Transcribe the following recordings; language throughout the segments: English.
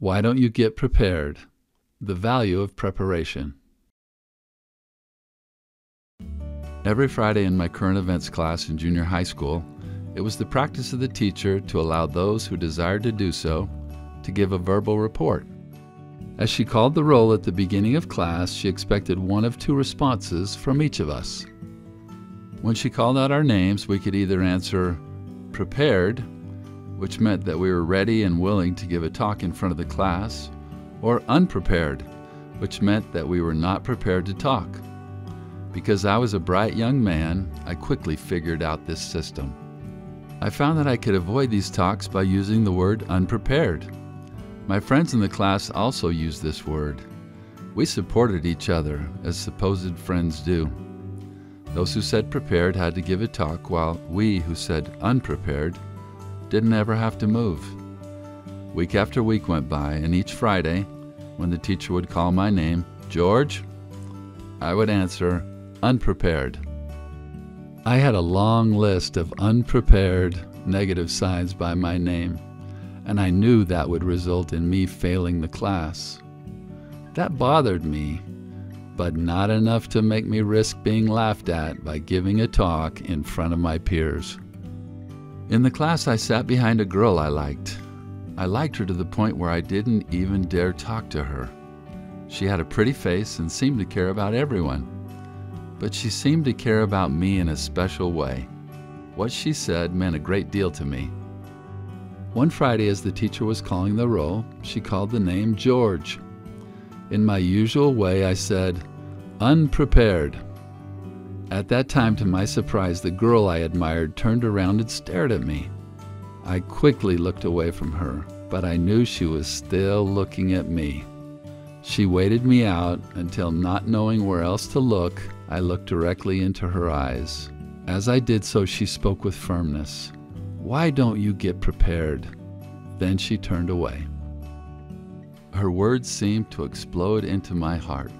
Why don't you get prepared? The value of preparation. Every Friday in my current events class in junior high school, it was the practice of the teacher to allow those who desired to do so to give a verbal report. As she called the roll at the beginning of class, she expected one of two responses from each of us. When she called out our names, we could either answer prepared, which meant that we were ready and willing to give a talk in front of the class, or unprepared, which meant that we were not prepared to talk. Because I was a bright young man, I quickly figured out this system. I found that I could avoid these talks by using the word unprepared. My friends in the class also used this word. We supported each other, as supposed friends do. Those who said prepared had to give a talk, while we who said unprepared didn't ever have to move. Week after week went by, and each Friday, when the teacher would call my name, George, I would answer, unprepared. I had a long list of unprepared negative signs by my name and I knew that would result in me failing the class. That bothered me, but not enough to make me risk being laughed at by giving a talk in front of my peers. In the class, I sat behind a girl I liked. I liked her to the point where I didn't even dare talk to her. She had a pretty face and seemed to care about everyone, but she seemed to care about me in a special way. What she said meant a great deal to me. One Friday, as the teacher was calling the roll, she called the name George. In my usual way, I said, unprepared. At that time, to my surprise, the girl I admired turned around and stared at me. I quickly looked away from her, but I knew she was still looking at me. She waited me out until, not knowing where else to look, I looked directly into her eyes. As I did so, she spoke with firmness. Why don't you get prepared? Then she turned away. Her words seemed to explode into my heart.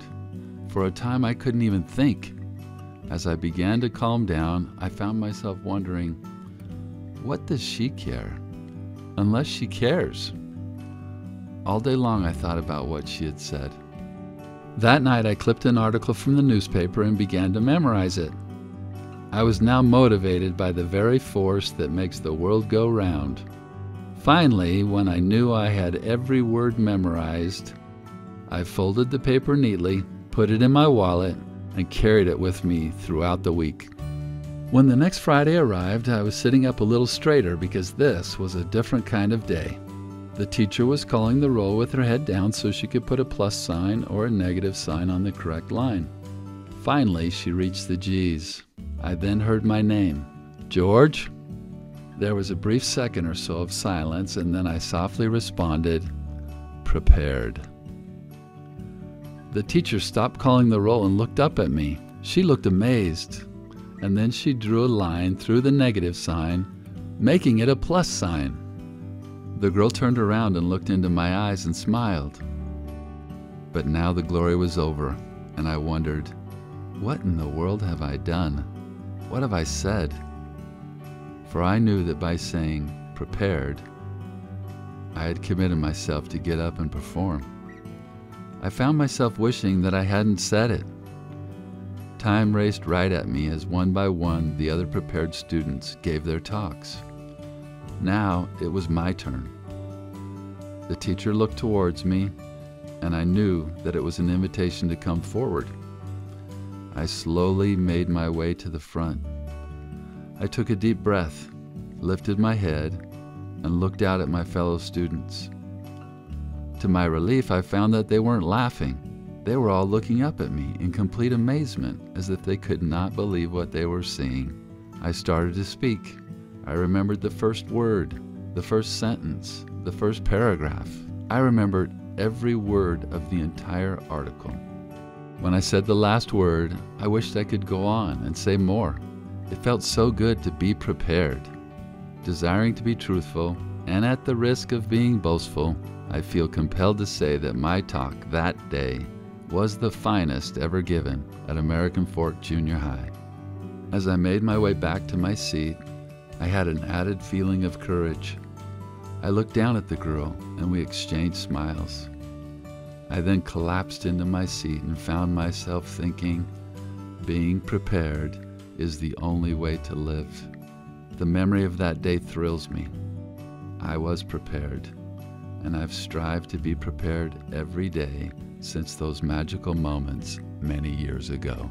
For a time, I couldn't even think. As I began to calm down, I found myself wondering, what does she care? Unless she cares. All day long, I thought about what she had said. That night, I clipped an article from the newspaper and began to memorize it. I was now motivated by the very force that makes the world go round. Finally, when I knew I had every word memorized, I folded the paper neatly, put it in my wallet, and carried it with me throughout the week. When the next Friday arrived, I was sitting up a little straighter because this was a different kind of day. The teacher was calling the roll with her head down so she could put a plus sign or a negative sign on the correct line. Finally, she reached the G's. I then heard my name, George. There was a brief second or so of silence, and then I softly responded, Prepared. The teacher stopped calling the roll and looked up at me. She looked amazed, and then she drew a line through the negative sign, making it a plus sign. The girl turned around and looked into my eyes and smiled. But now the glory was over, and I wondered, what in the world have I done? What have I said? For I knew that by saying prepared, I had committed myself to get up and perform. I found myself wishing that I hadn't said it. Time raced right at me as one by one the other prepared students gave their talks. Now it was my turn. The teacher looked towards me, and I knew that it was an invitation to come forward. I slowly made my way to the front. I took a deep breath, lifted my head, and looked out at my fellow students. To my relief, I found that they weren't laughing. They were all looking up at me in complete amazement, as if they could not believe what they were seeing. I started to speak. I remembered the first word, the first sentence, the first paragraph. I remembered every word of the entire article. When I said the last word, I wished I could go on and say more. It felt so good to be prepared. Desiring to be truthful, and at the risk of being boastful, I feel compelled to say that my talk that day was the finest ever given at American Fork Junior High. As I made my way back to my seat, I had an added feeling of courage. I looked down at the girl and we exchanged smiles. I then collapsed into my seat and found myself thinking, being prepared is the only way to live. The memory of that day thrills me. I was prepared, and I've strived to be prepared every day since those magical moments many years ago.